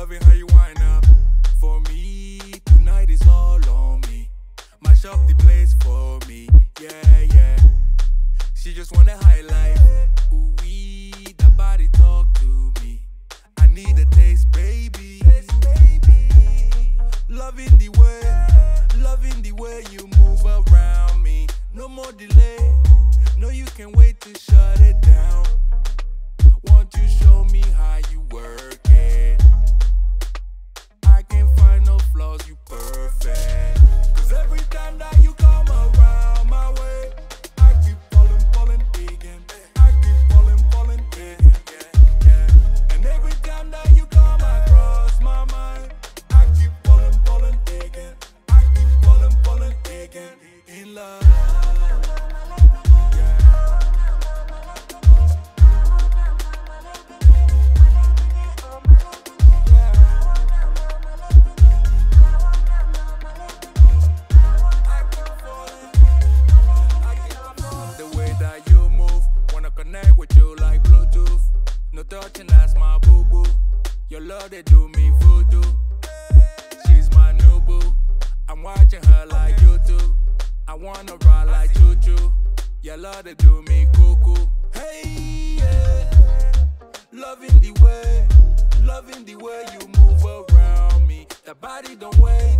loving how you wind up for me. Tonight is all on me. Mash up the place for me. Yeah, yeah. She just wanna highlight. Ooh, wee, that body talk to me. I need a taste, baby. Loving the way, loving the way you move around me. No more delay. No, you can wait to shut it down. With you like Bluetooth. No touching, that's my boo boo. Your love, they do me voodoo. She's my new boo. I'm watching her like YouTube. I wanna ride like choo choo. Your love, they do me cuckoo. Hey, yeah. Loving the way, loving the way you move around me. That body don't wait.